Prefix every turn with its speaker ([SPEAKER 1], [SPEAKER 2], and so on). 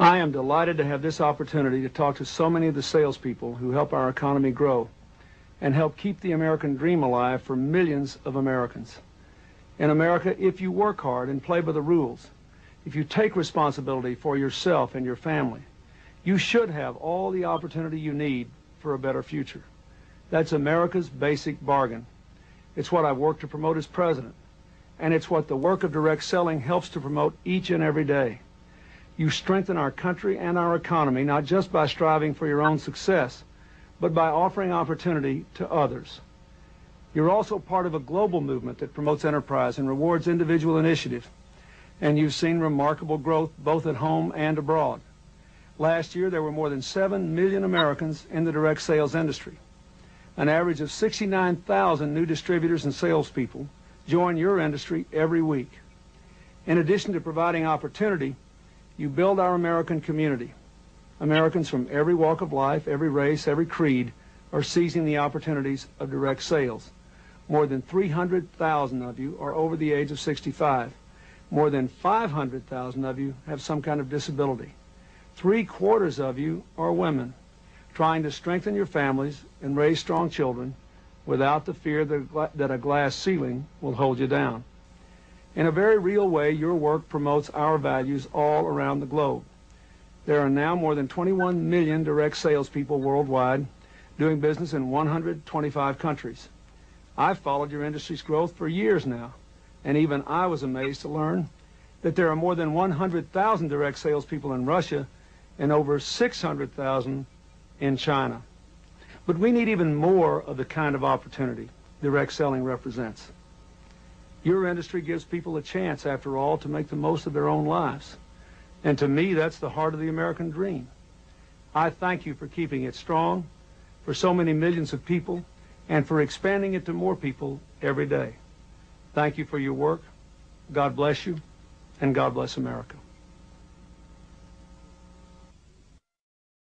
[SPEAKER 1] I am delighted to have this opportunity to talk to so many of the salespeople who help our economy grow and help keep the American dream alive for millions of Americans. In America, if you work hard and play by the rules, if you take responsibility for yourself and your family, you should have all the opportunity you need for a better future. That's America's basic bargain. It's what I've worked to promote as president, and it's what the work of direct selling helps to promote each and every day. You strengthen our country and our economy not just by striving for your own success, but by offering opportunity to others. You're also part of a global movement that promotes enterprise and rewards individual initiative. And you've seen remarkable growth both at home and abroad. Last year, there were more than 7 million Americans in the direct sales industry. An average of 69,000 new distributors and salespeople join your industry every week. In addition to providing opportunity, you build our American community. Americans from every walk of life, every race, every creed are seizing the opportunities of direct sales. More than 300,000 of you are over the age of 65. More than 500,000 of you have some kind of disability. Three quarters of you are women trying to strengthen your families and raise strong children without the fear that a glass ceiling will hold you down. In a very real way, your work promotes our values all around the globe. There are now more than 21 million direct salespeople worldwide doing business in 125 countries. I've followed your industry's growth for years now, and even I was amazed to learn that there are more than 100,000 direct salespeople in Russia and over 600,000 in China. But we need even more of the kind of opportunity direct selling represents. Your industry gives people a chance, after all, to make the most of their own lives. And to me, that's the heart of the American dream. I thank you for keeping it strong for so many millions of people and for expanding it to more people every day. Thank you for your work. God bless you, and God bless America.